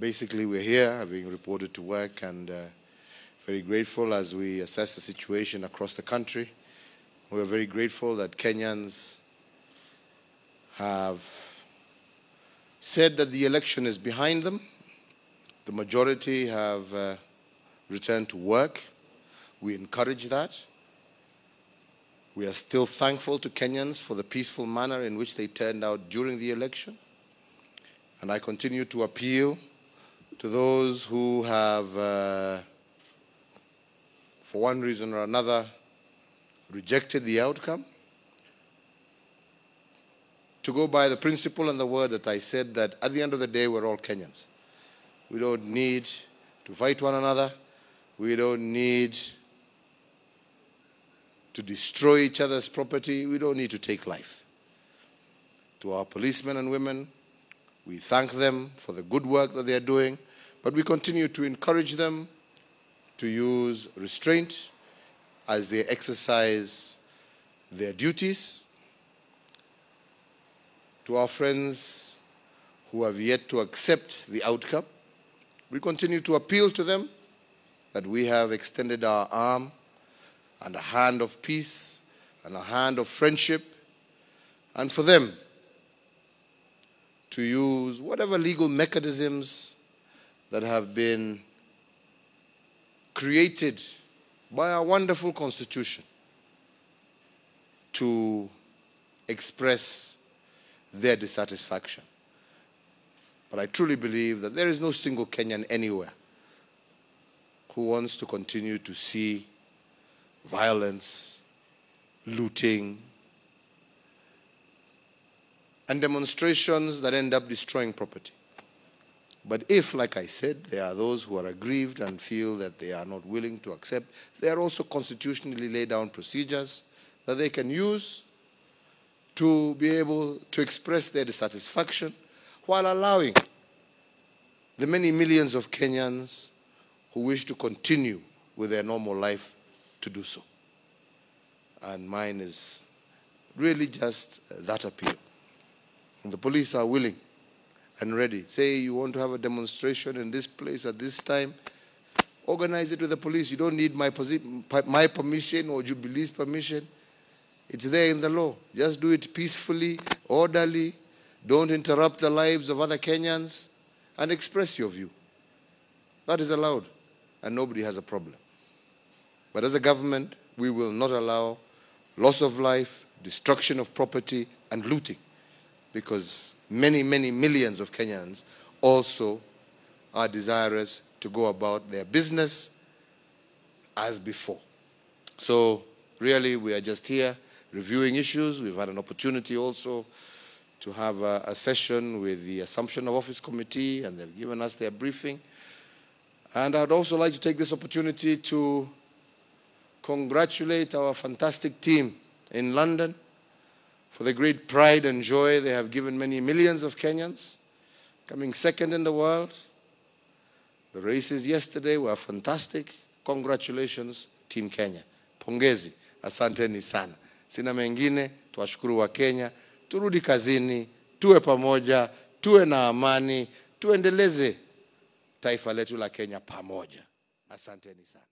basically we're here having reported to work and uh, very grateful as we assess the situation across the country. We are very grateful that Kenyans have said that the election is behind them. The majority have uh, returned to work. We encourage that. We are still thankful to Kenyans for the peaceful manner in which they turned out during the election. And I continue to appeal to those who have, uh, for one reason or another, rejected the outcome to go by the principle and the word that I said that at the end of the day, we're all Kenyans. We don't need to fight one another. We don't need to destroy each other's property. We don't need to take life. To our policemen and women, we thank them for the good work that they are doing, but we continue to encourage them to use restraint as they exercise their duties. To our friends who have yet to accept the outcome, we continue to appeal to them that we have extended our arm and a hand of peace and a hand of friendship, and for them to use whatever legal mechanisms that have been created by our wonderful Constitution to express their dissatisfaction. But I truly believe that there is no single Kenyan anywhere who wants to continue to see violence, looting, and demonstrations that end up destroying property. But if, like I said, there are those who are aggrieved and feel that they are not willing to accept, there are also constitutionally laid down procedures that they can use to be able to express their dissatisfaction while allowing the many millions of Kenyans who wish to continue with their normal life to do so. And mine is really just uh, that appeal. And the police are willing and ready. Say you want to have a demonstration in this place at this time, organize it with the police. You don't need my, my permission or Jubilee's permission. It's there in the law. Just do it peacefully, orderly. Don't interrupt the lives of other Kenyans and express your view. That is allowed, and nobody has a problem. But as a government, we will not allow loss of life, destruction of property, and looting because many, many millions of Kenyans also are desirous to go about their business as before. So really, we are just here reviewing issues. We've had an opportunity also to have a, a, session with the Assumption of Office Committee, and they've given us their briefing. And I'd also like to take this opportunity to congratulate our fantastic team in London for the great pride and joy they have given many millions of Kenyans, coming second in the world. The races yesterday were fantastic. Congratulations, Team Kenya. Pongezi, asanteni sana. Sina mengine, tuwashukuru wa Kenya. Turudi kazini, tuwe pamoja, tuwe na amani, tuendeleze taifa letu la Kenya pamoja. Asanteni sana.